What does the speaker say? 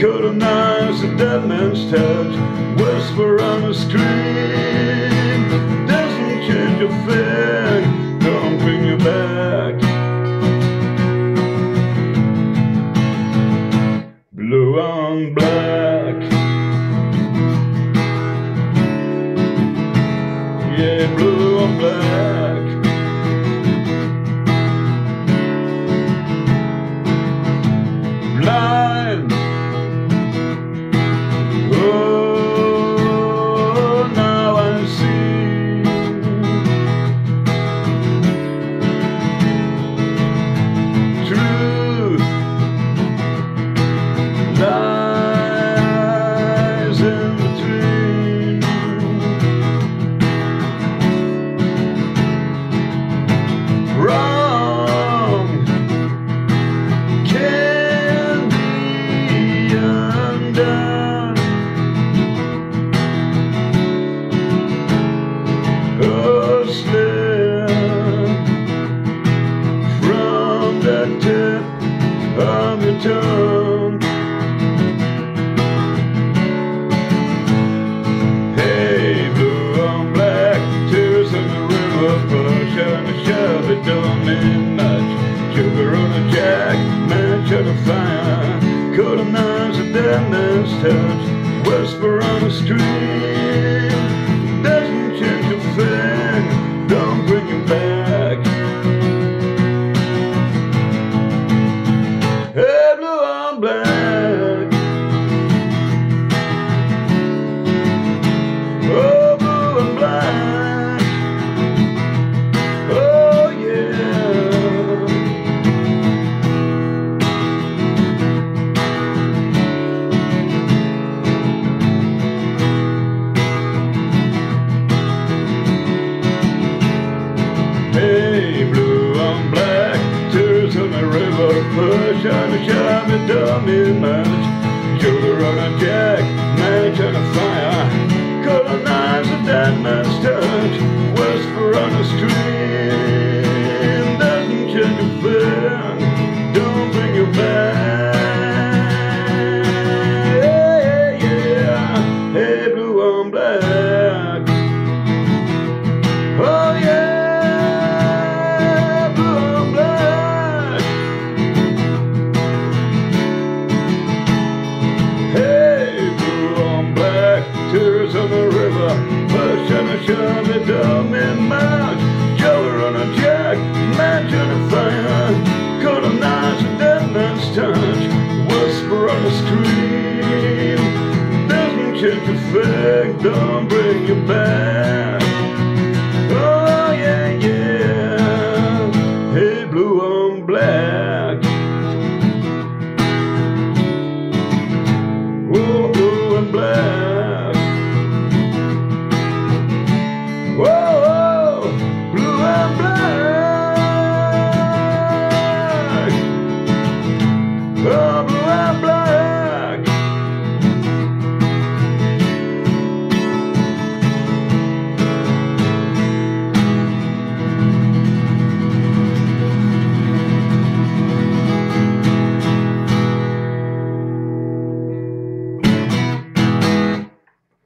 mansion of. Colonize the dead man's touch. Whisper on the screen. Doesn't change a thing. Don't bring you back. Blue on black. Yeah, blue on black. Blind. A jack, mansion of fire, colonize a dead man's touch, whisper on the street, push on the shove, it don't mean much. A jack, March. Joker on a jack, match on a fire, colonize a dead man's touch, whisper on the screen. Doesn't a thing, don't bring you back.